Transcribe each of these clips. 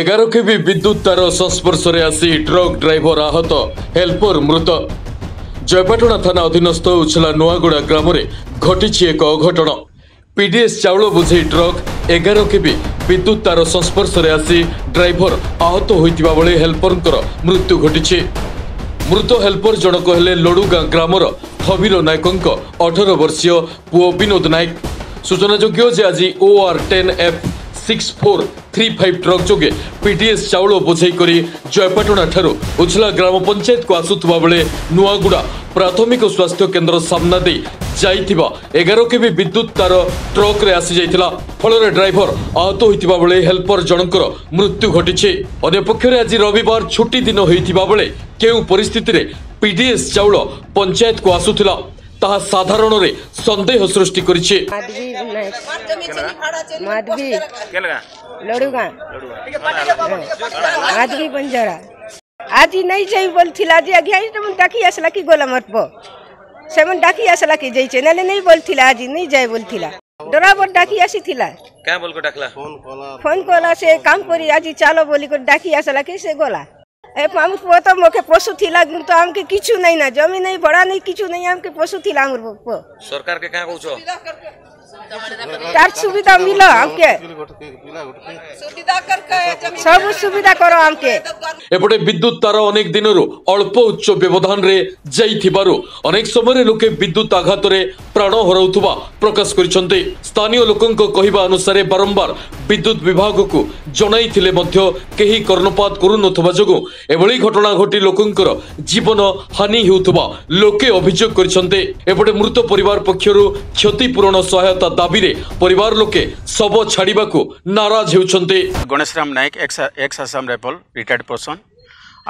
এগারো কেবি বিদ্যুৎ তার সংস্পর্শে আসি ট্রক ড্রাইভর আহত হেল্পর মৃত জয়পাটଣା থানা অধীনস্থ উছলা ନୂଆଗୁଡ଼ା ଗ୍ରାମରେ ଘଟିଛି ଏକ ଅଘଟଣ ପିଡିଏସ୍ ଚାଉଳ ବୋଝେଇ ଟ୍ରକ୍ ଏଗାର କେବି ବିଦ୍ୟୁତ୍ ତାର ସଂସ୍ପର୍ଶରେ ଆସି ଡ୍ରାଇଭର ଆହତ ହୋଇଥିବା ବେଳେ ହେଲ୍ପରଙ୍କର ମୃତ୍ୟୁ ଘଟିଛି ମୃତ ହେଲ୍ପର ଜଣକ ହେଲେ ଲୋଡୁଗାଁ ଗ୍ରାମର ହବିର ନାୟକଙ୍କ ଅଠର ବର୍ଷୀୟ ପୁଅ ବିନୋଦ ନାୟକ ସୂଚନାଯୋଗ୍ୟ ଯେ ଆଜି OR ten F six four three five truck ଯୋଗେ ପିଡିଏସ୍ ଚାଉଳ ବୋଝେଇ କରି ଜୟପାଟଣାଠାରୁ ଉଛଲା ଗ୍ରାମ ପଞ୍ଚାୟତକୁ ଆସୁଥିବା ବେଳେ ନୂଆଗୁଡ଼ା ପ୍ରାଥମିକ ସ୍ୱାସ୍ଥ୍ୟ କେନ୍ଦ୍ର ସାମ୍ନା ଦେଇ ଯାଇଥିବା ଏଗାର କେବି ବିଦ୍ୟୁତ୍ ତାର ଟ୍ରକ୍ରେ ଆସିଯାଇଥିଲା ଫଳରେ ଡ୍ରାଇଭର ଆହତ ହୋଇଥିବା ବେଳେ ହେଲ୍ପର ଜଣଙ୍କର ମୃତ୍ୟୁ ଘଟିଛି ଅନ୍ୟପକ୍ଷରେ ଆଜି ରବିବାର ଛୁଟି ଦିନ ହୋଇଥିବା ବେଳେ କେଉଁ ପରିସ୍ଥିତିରେ ପିଡିଏସ୍ ଚାଉଳ ପଞ୍ଚାୟତକୁ ଆସୁଥିଲା ତାହା ସାଧାରଣରେ ସନ୍ଦେହ ସୃଷ୍ଟି କରିଛି ଆଜି ନାଇଁ ଯାଇ ବୋଲିଥିଲା ଆଜି ଆଜ୍ଞା ଡାକି ଆସିଲା କି ଗଲା ମର୍ପ ସେମାନେ ଡାକି ଆସିଲା କି ଯାଇଛେ ନହେଲେ ନାଇଁ ବୋଲିଥିଲା ଆଜି ନାଇଁ ଯାଇ ବୋଲିଥିଲା ডরাবর ডাকি আসিছিলা কেন বলকো ডাকলা ফোন কলা ফোন কলা সে কাম করি আজি চালো বলি করে ডাকি আসলা কি সে গলা आमुर पो तो पशु थिला तो हमके किछु नहीं ना जमीन नहीं बड़ा नहीं किछु नहीं हमके पशु थिला आमुर पो सरकार के कहां कहू তার সুবিধা মিলো আমকে সব সুবিধা করো আমকে এপটে বিদ্যুৎ তার অনেক দিনর অল্প উচ্চ ব্যবধানরে যাইথিবার অনেক সময় লোকে বিদ্যুৎ আঘাতরে প্রাণ হরাউথিবা প্রকাশ করেছেন স্থানীয় লোকঙ্ক কহিবা অনুসারে বারম্বার বিদ্যুৎ বিভাগকু জনাইলে মধ্য কেহি কর্ণপাত করুনথবা যোগুঁ এভাবে ঘটনা ঘটি লোকঙ্কর জীবন হানি হেউথিবা লোকে অভিযোগ করেছেন এপটে মৃত পরিবার পক্ষর ক্ষতিপূরণ সহায়তা ସହାୟତା ଦାବିରେ ପରିବାର ଲୋକେ ଶବ ଛାଡ଼ିବାକୁ ନାରାଜ ହେଉଛନ୍ତି Ganeshram Nayak ex Assam rifle retired person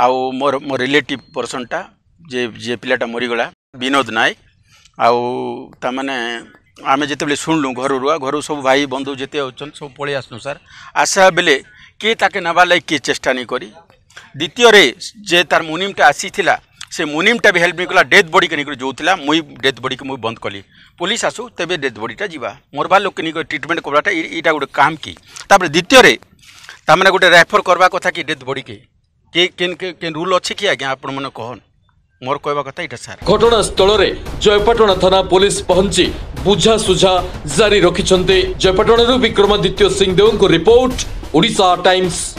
ଆଉ ମୋର ମୋ ରିଲେଟିଭ୍ ପର୍ସନ୍ଟା ଯିଏ ଯିଏ ପିଲାଟା ମରିଗଲା ବିନୋଦ ନାୟକ ଆଉ ତାମାନେ ଆମେ ଯେତେବେଳେ ଶୁଣିଲୁ ଘରରୁ ଘରୁ ସବୁ ଭାଇ ବନ୍ଧୁ ଯେତେ ଅଛନ୍ତି ସବୁ ପଳେଇ ଆସିଲୁ ସାର୍ ଆସିବା ବେଲେ କିଏ ତାକେ ନେବା ଲାଗି କିଏ ଚେଷ୍ଟା ନେଇ କରି ଦ୍ୱିତୀୟରେ ଯେ ତାର ମୁନିମଟା ଆସିଥିଲା ସେ ମୁନିମଟା ବି ହେଲ୍ପ ନେଇକଲା ଡେଥ୍ ବଡ଼ିକି ନେଇକରି ଯେଉଁଥିଲା ମୁଇଁ ଡେଥ୍ ବଡ଼ିକି ମୁଁ ବନ୍ଦ କଲି পুলিশ আসু তেবে ডেথ বডিটা যা মরবার লোক নিয়ে ট্রিটমেন্ট করবাটা এইটা গোটে কাম কি তাপরে দ্বিতীয় তার মানে গোটে রেফর করবা কথা কি ডেথ বডিকে কে কেন কেন রুল অছে কি আজ্ঞা আপন মনে কহন মোর কহবা কথা এটা স্যার ঘটনাস্থলরে জয়পাটনা থানা পুলিশ পৌঁছি সুঝা জারি রকিছন্তি জয়পাটনারু বিক্রমাদিত্য সিং দেওঙ্ক রিপোর্ট ওড়িশা টাইমস